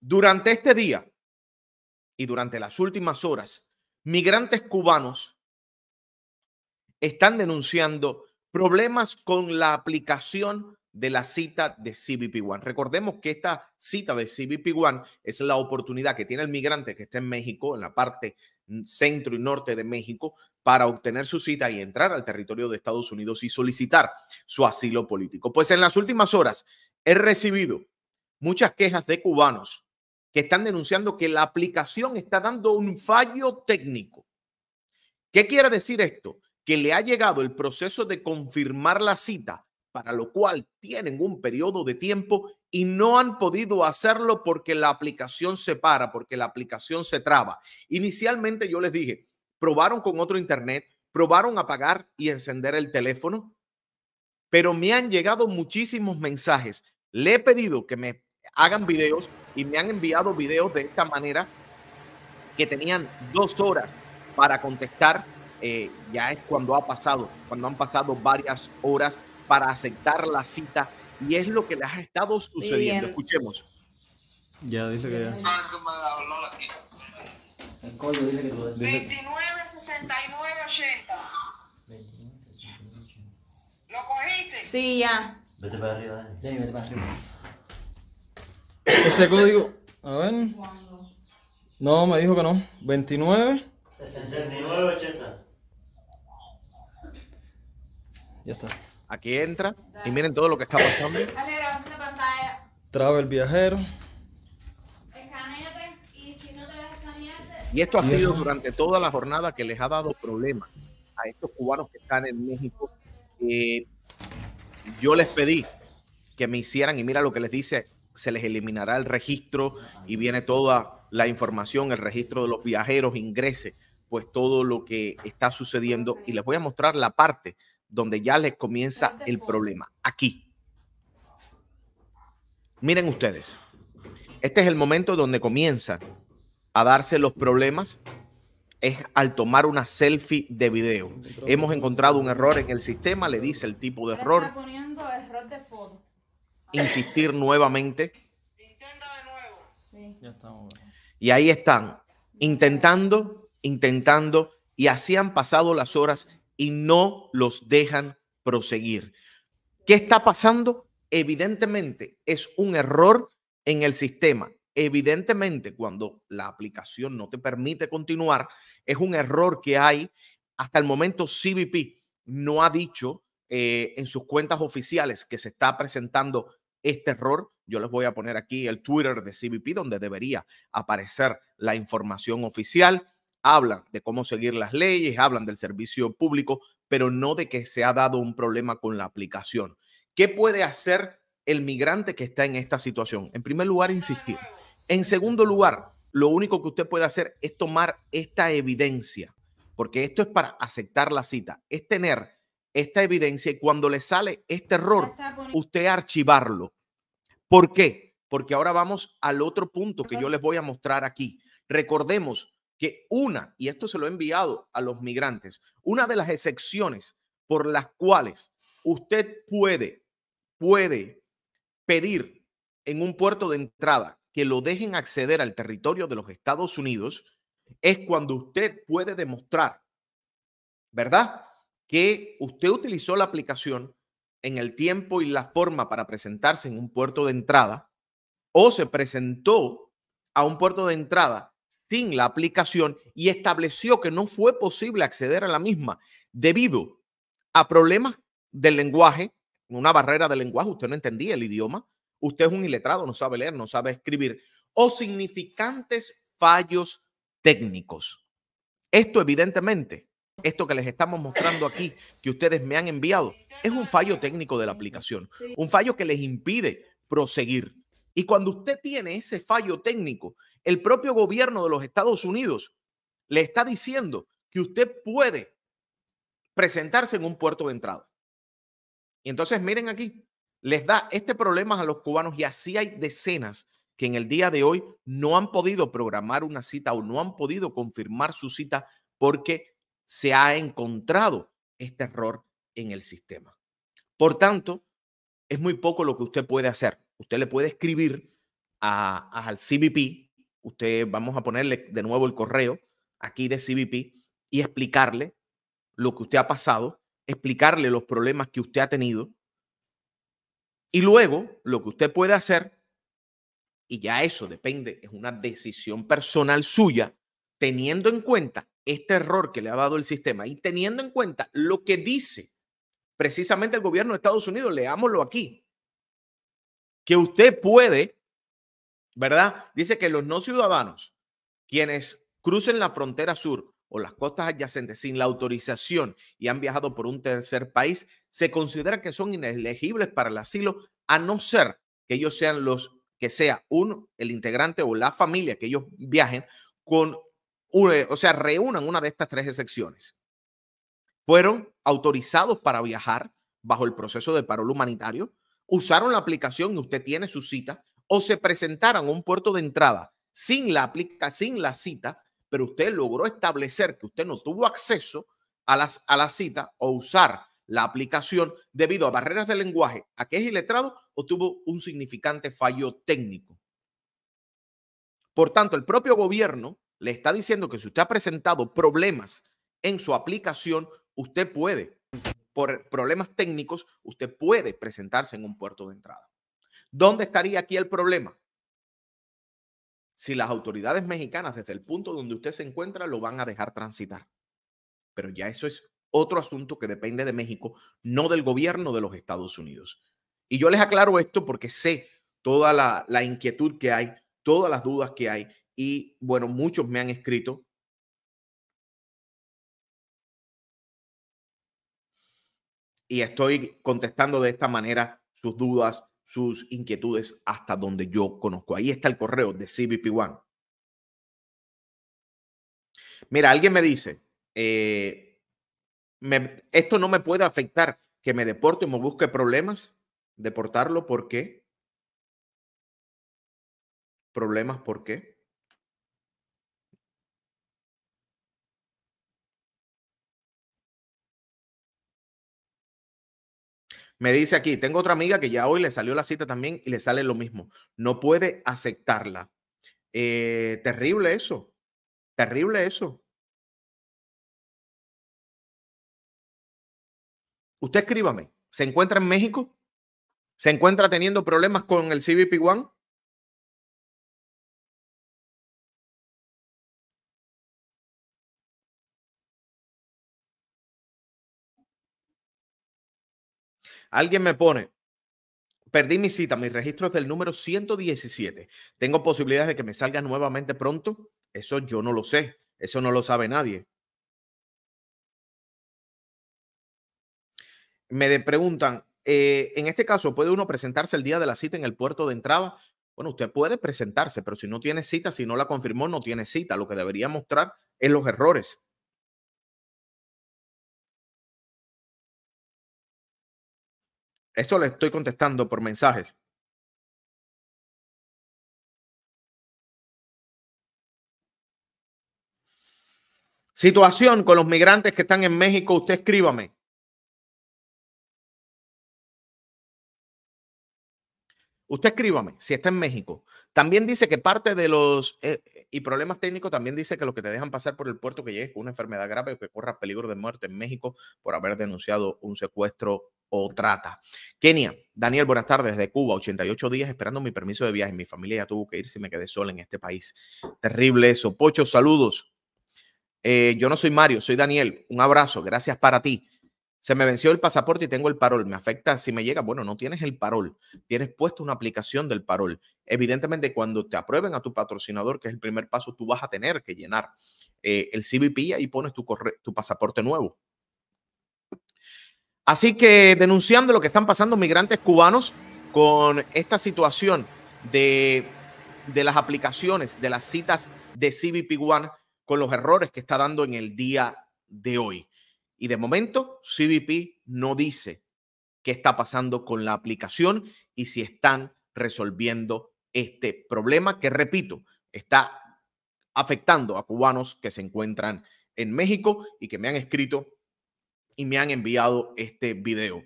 Durante este día y durante las últimas horas, migrantes cubanos están denunciando problemas con la aplicación de la cita de CBP One. Recordemos que esta cita de CBP One es la oportunidad que tiene el migrante que está en México, en la parte centro y norte de México, para obtener su cita y entrar al territorio de Estados Unidos y solicitar su asilo político. Pues en las últimas horas he recibido muchas quejas de cubanos que están denunciando que la aplicación está dando un fallo técnico. ¿Qué quiere decir esto? Que le ha llegado el proceso de confirmar la cita para lo cual tienen un periodo de tiempo y no han podido hacerlo porque la aplicación se para, porque la aplicación se traba. Inicialmente yo les dije, probaron con otro internet, probaron apagar y encender el teléfono, pero me han llegado muchísimos mensajes. Le he pedido que me hagan videos y me han enviado videos de esta manera que tenían dos horas para contestar. Eh, ya es cuando ha pasado, cuando han pasado varias horas para aceptar la cita y es lo que les ha estado sucediendo. Escuchemos. Ya, dice que ya. El código dice que 29 69 80. ¿Lo cogiste? Sí, ya. Vete para arriba, Dani. vete para arriba. Ese código, a ver. No, me dijo que no. 29. 69 80. Ya está. Aquí entra y miren todo lo que está pasando. Travel viajero. Y esto ha sido durante toda la jornada que les ha dado problemas a estos cubanos que están en México. Eh, yo les pedí que me hicieran, y mira lo que les dice, se les eliminará el registro y viene toda la información, el registro de los viajeros, ingrese, pues todo lo que está sucediendo. Y les voy a mostrar la parte donde ya les comienza el problema. Aquí. Miren ustedes. Este es el momento donde comienzan a darse los problemas. Es al tomar una selfie de video. Hemos encontrado un error en el sistema, le dice el tipo de error. Insistir nuevamente. Y ahí están, intentando, intentando, y así han pasado las horas y no los dejan proseguir. ¿Qué está pasando? Evidentemente es un error en el sistema. Evidentemente, cuando la aplicación no te permite continuar, es un error que hay. Hasta el momento, CBP no ha dicho eh, en sus cuentas oficiales que se está presentando este error. Yo les voy a poner aquí el Twitter de CBP, donde debería aparecer la información oficial hablan de cómo seguir las leyes, hablan del servicio público, pero no de que se ha dado un problema con la aplicación. ¿Qué puede hacer el migrante que está en esta situación? En primer lugar, insistir. En segundo lugar, lo único que usted puede hacer es tomar esta evidencia, porque esto es para aceptar la cita, es tener esta evidencia y cuando le sale este error, usted archivarlo. ¿Por qué? Porque ahora vamos al otro punto que yo les voy a mostrar aquí. Recordemos que una, y esto se lo he enviado a los migrantes, una de las excepciones por las cuales usted puede, puede pedir en un puerto de entrada que lo dejen acceder al territorio de los Estados Unidos es cuando usted puede demostrar, ¿verdad? Que usted utilizó la aplicación en el tiempo y la forma para presentarse en un puerto de entrada o se presentó a un puerto de entrada sin la aplicación y estableció que no fue posible acceder a la misma debido a problemas del lenguaje, una barrera del lenguaje, usted no entendía el idioma, usted es un iletrado, no sabe leer, no sabe escribir, o significantes fallos técnicos. Esto evidentemente, esto que les estamos mostrando aquí, que ustedes me han enviado, es un fallo técnico de la aplicación, un fallo que les impide proseguir. Y cuando usted tiene ese fallo técnico, el propio gobierno de los Estados Unidos le está diciendo que usted puede presentarse en un puerto de entrada. Y entonces miren aquí, les da este problema a los cubanos y así hay decenas que en el día de hoy no han podido programar una cita o no han podido confirmar su cita porque se ha encontrado este error en el sistema. Por tanto, es muy poco lo que usted puede hacer. Usted le puede escribir a- al CBP, usted vamos a ponerle de nuevo el correo aquí de CBP y explicarle lo que usted ha pasado, explicarle los problemas que usted ha tenido y luego lo que usted puede hacer, y ya eso depende, es una decisión personal suya, teniendo en cuenta este error que le ha dado el sistema y teniendo en cuenta lo que dice precisamente el gobierno de Estados Unidos, leámoslo aquí, que usted puede, ¿verdad? Dice que los no ciudadanos, quienes crucen la frontera sur o las costas adyacentes sin la autorización y han viajado por un tercer país, se considera que son inelegibles para el asilo, a no ser que ellos sean los que sea uno, el integrante o la familia que ellos viajen con, o sea, reúnan una de estas tres excepciones. Fueron autorizados para viajar bajo el proceso de parol humanitario, usaron la aplicación y usted tiene su cita, o se presentaron a un puerto de entrada sin la, aplica, sin la cita, pero usted logró establecer que usted no tuvo acceso a, las, a la cita o usar la aplicación debido a barreras de lenguaje, a que es iletrado o tuvo un significante fallo técnico. Por tanto, el propio gobierno le está diciendo que si usted ha presentado problemas en su aplicación, usted puede, por problemas técnicos, usted puede presentarse en un puerto de entrada. ¿Dónde estaría aquí el problema? Si las autoridades mexicanas, desde el punto donde usted se encuentra, lo van a dejar transitar. Pero ya eso es otro asunto que depende de México, no del gobierno de los Estados Unidos. Y yo les aclaro esto porque sé toda la, inquietud que hay, todas las dudas que hay. Y bueno, muchos me han escrito y estoy contestando de esta manera sus dudas, sus inquietudes hasta donde yo conozco. Ahí está el correo de CBP One. Mira, alguien me dice, eh, esto no me puede afectar que me deporte o me busque problemas. Deportarlo, ¿por qué? Problemas, ¿por qué? Me dice aquí, tengo otra amiga que ya hoy le salió la cita también y le sale lo mismo. No puede aceptarla. Eh, terrible eso. Terrible eso. Usted escríbame. ¿Se encuentra en México? ¿Se encuentra teniendo problemas con el CBP-1? Alguien me pone, perdí mi cita, mi registro es del número 117. ¿Tengo posibilidades de que me salga nuevamente pronto? Eso yo no lo sé. Eso no lo sabe nadie. Me preguntan, eh, en este caso, ¿puede uno presentarse el día de la cita en el puerto de entrada? Bueno, usted puede presentarse, pero si no tiene cita, si no la confirmó, no tiene cita. Lo que debería mostrar es los errores. Eso le estoy contestando por mensajes. Situación con los migrantes que están en México, usted escríbame. Usted escríbame si está en México. También dice que parte de los eh, y problemas técnicos también dice que los que te dejan pasar por el puerto que llegues con una enfermedad grave o que corra peligro de muerte en México por haber denunciado un secuestro o trata. Kenia, Daniel, buenas tardes, de Cuba, 88 días esperando mi permiso de viaje. Mi familia ya tuvo que irse y me quedé sola en este país. Terrible eso. Pocho, saludos. Eh, yo no soy Mario, soy Daniel. Un abrazo, gracias para ti. Se me venció el pasaporte y tengo el parol. Me afecta si me llega. Bueno, no tienes el parol. Tienes puesto una aplicación del parol. Evidentemente, cuando te aprueben a tu patrocinador, que es el primer paso, tú vas a tener que llenar eh, el CBP y ahí pones tu, tu pasaporte nuevo. Así que denunciando lo que están pasando migrantes cubanos con esta situación de, de las aplicaciones, de las citas de CBP One, con los errores que está dando en el día de hoy. Y de momento, CBP no dice qué está pasando con la aplicación y si están resolviendo este problema que, repito, está afectando a cubanos que se encuentran en México y que me han escrito y me han enviado este video.